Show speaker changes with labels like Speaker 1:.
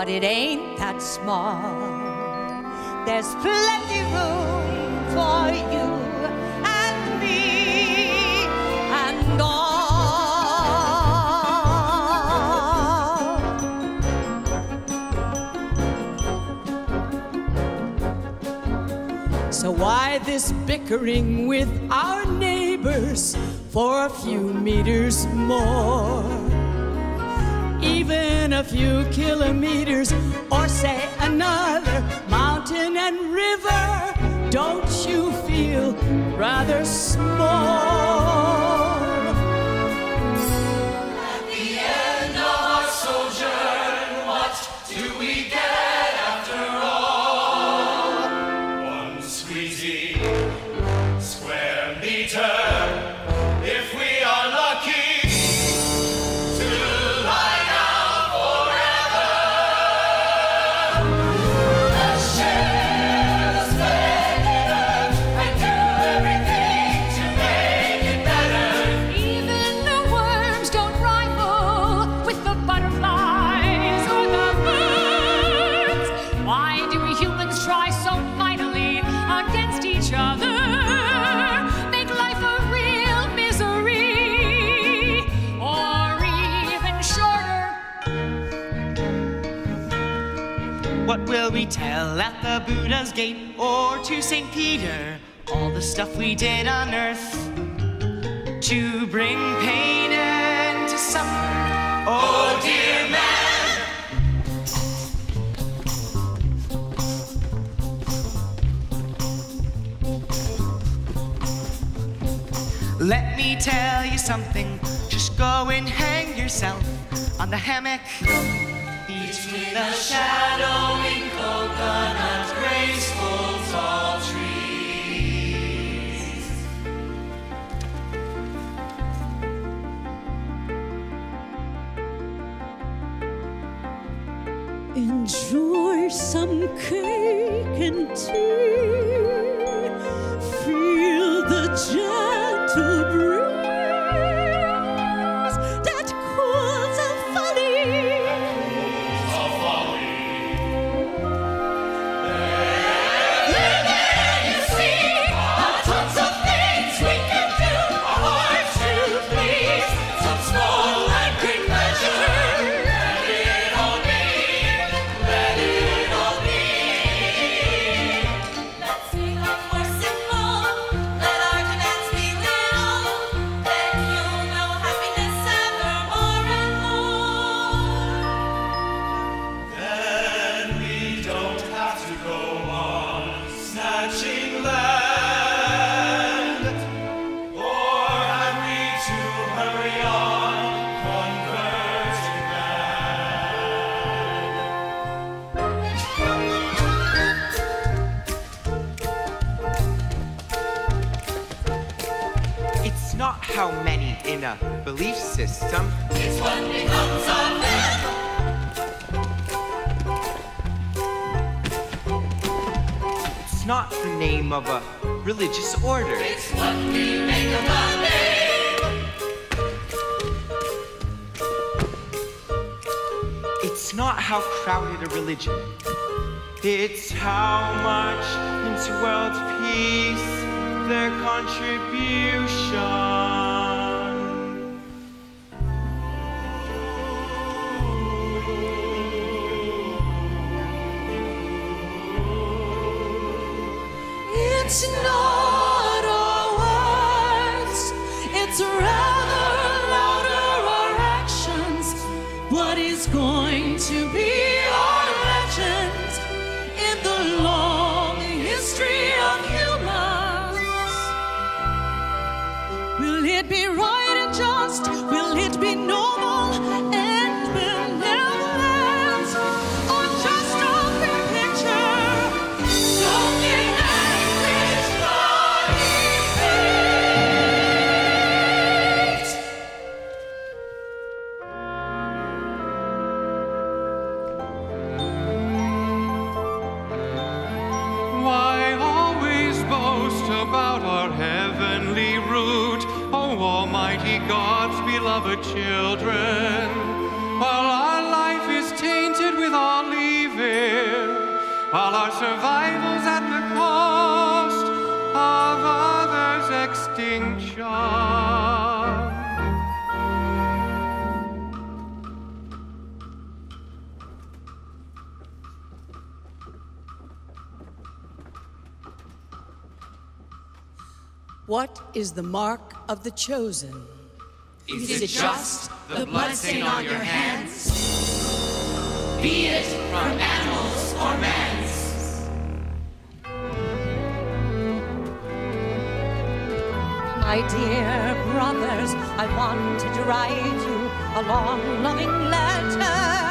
Speaker 1: but it ain't that small. There's plenty room for you and me and all. So why this bickering with our neighbors for a few meters more? Even a few kilometers, or say another mountain and river, don't you feel rather small?
Speaker 2: What
Speaker 3: will we tell at the Buddha's gate or to St. Peter? All the stuff we did on earth to bring pain and to suffer. Oh, dear man. Let me tell you something. Just go and hang yourself on the hammock between the shadowing
Speaker 1: Enjoy some cake and tea.
Speaker 4: How many in a belief system.
Speaker 2: What becomes of them.
Speaker 4: It's not the name of a religious order.
Speaker 2: It's what we make of our name.
Speaker 4: It's not how crowded a religion. It's how much into world peace their contribution.
Speaker 1: It's not our words, it's rather louder our actions. What is going to be our legend in the long history of humans? Will it be right and just?
Speaker 5: About our heavenly root, O Almighty God's beloved children? while our life is tainted with all evil, while our survival's at the cost of others' extinction.
Speaker 6: What is the mark of the chosen?
Speaker 1: Is it just the bloodstain on your hands? Be it from animals or man's.
Speaker 7: My dear brothers, I wanted to write you a long, loving letter.